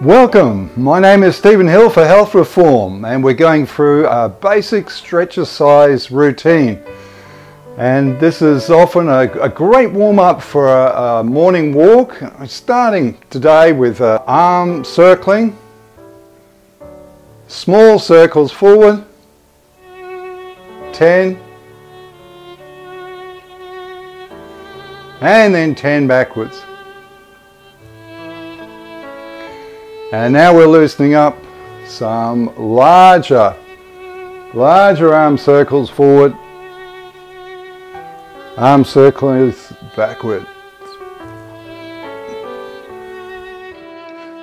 Welcome, my name is Stephen Hill for Health Reform and we're going through a basic stretch exercise routine. And this is often a, a great warm up for a, a morning walk. Starting today with uh, arm circling, small circles forward, 10, and then 10 backwards. And now we're loosening up some larger, larger arm circles forward, arm circles backward.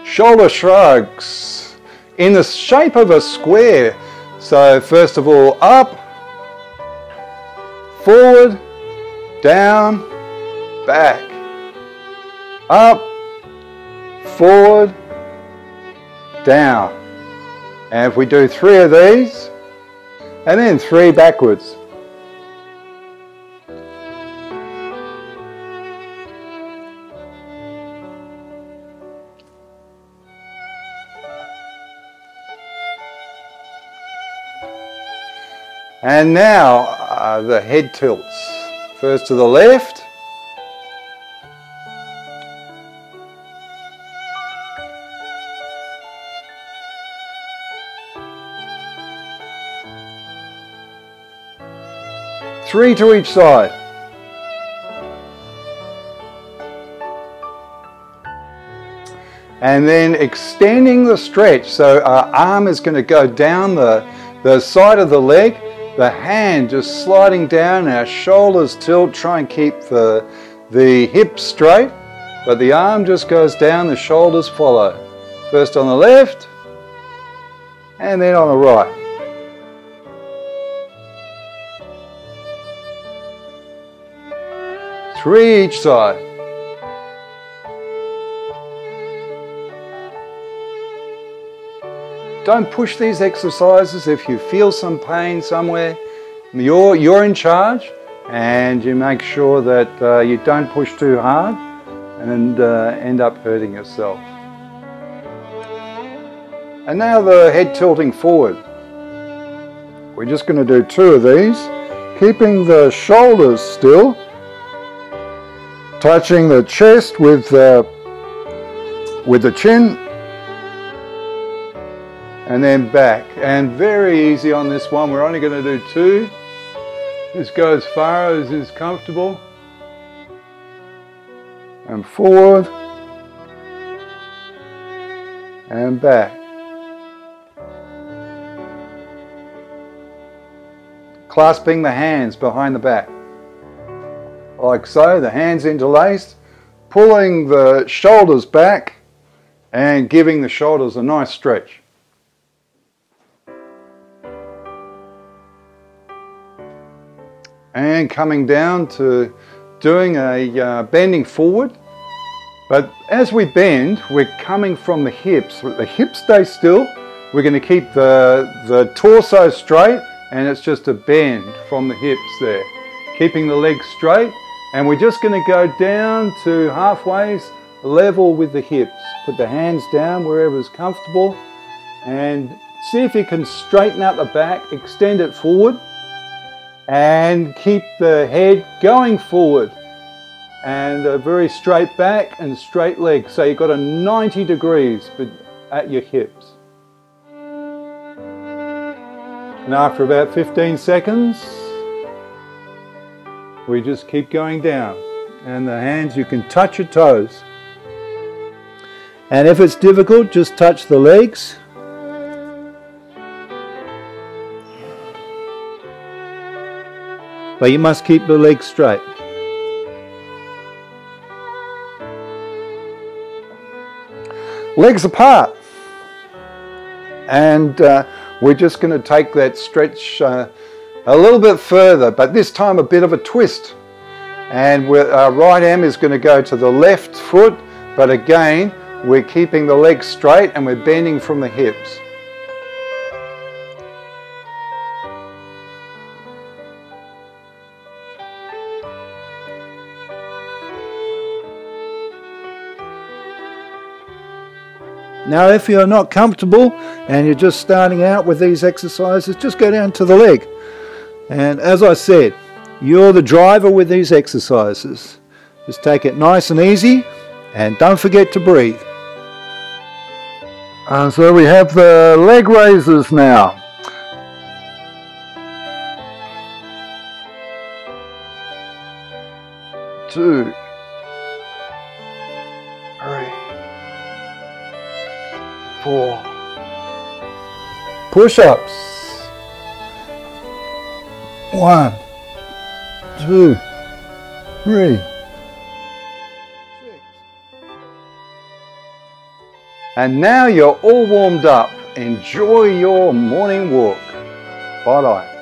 Shoulder shrugs in the shape of a square. So first of all, up, forward, down, back, up, forward, down. And if we do three of these, and then three backwards. And now uh, the head tilts. First to the left, Three to each side. And then extending the stretch. So our arm is going to go down the, the side of the leg, the hand just sliding down, our shoulders tilt, try and keep the, the hips straight, but the arm just goes down, the shoulders follow. First on the left, and then on the right. Three each side. Don't push these exercises if you feel some pain somewhere. You're, you're in charge and you make sure that uh, you don't push too hard and uh, end up hurting yourself. And now the head tilting forward. We're just going to do two of these, keeping the shoulders still touching the chest with, the, with the chin and then back. And very easy on this one. We're only going to do two. Just go as far as is comfortable. And forward. And back. Clasping the hands behind the back like so, the hands interlaced, pulling the shoulders back and giving the shoulders a nice stretch. And coming down to doing a uh, bending forward. But as we bend, we're coming from the hips. The hips stay still. We're going to keep the, the torso straight and it's just a bend from the hips there. Keeping the legs straight and we're just going to go down to halfway level with the hips. Put the hands down wherever is comfortable and see if you can straighten out the back, extend it forward and keep the head going forward and a very straight back and straight leg. So you've got a 90 degrees at your hips. And after about 15 seconds, we just keep going down. And the hands, you can touch your toes. And if it's difficult, just touch the legs. But you must keep the legs straight. Legs apart. And uh, we're just going to take that stretch uh, a little bit further, but this time a bit of a twist. And our right arm is going to go to the left foot, but again, we're keeping the legs straight and we're bending from the hips. Now if you're not comfortable and you're just starting out with these exercises, just go down to the leg. And as I said, you're the driver with these exercises. Just take it nice and easy and don't forget to breathe. And so we have the leg raises now. Two, three, four. Push-ups. One, two, three. And now you're all warmed up. Enjoy your morning walk. Bye bye.